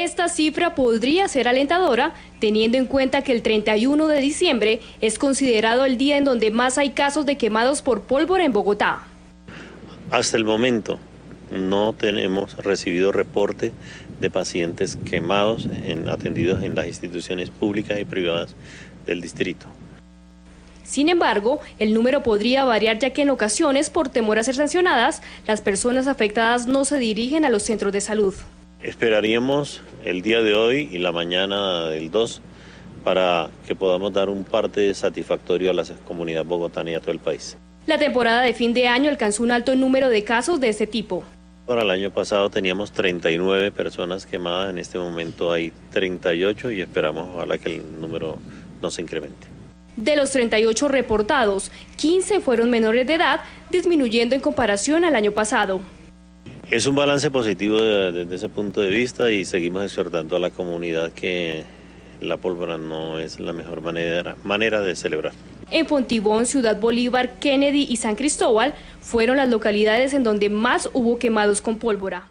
Esta cifra podría ser alentadora, teniendo en cuenta que el 31 de diciembre es considerado el día en donde más hay casos de quemados por pólvora en Bogotá. Hasta el momento no tenemos recibido reporte de pacientes quemados en, atendidos en las instituciones públicas y privadas del distrito. Sin embargo, el número podría variar ya que en ocasiones, por temor a ser sancionadas, las personas afectadas no se dirigen a los centros de salud. Esperaríamos el día de hoy y la mañana del 2 para que podamos dar un parte satisfactorio a la comunidad bogotana y a todo el país. La temporada de fin de año alcanzó un alto número de casos de este tipo. Para el año pasado teníamos 39 personas quemadas, en este momento hay 38 y esperamos ojalá que el número no se incremente. De los 38 reportados, 15 fueron menores de edad, disminuyendo en comparación al año pasado. Es un balance positivo desde ese punto de vista y seguimos exhortando a la comunidad que la pólvora no es la mejor manera, manera de celebrar. En Pontibón, Ciudad Bolívar, Kennedy y San Cristóbal fueron las localidades en donde más hubo quemados con pólvora.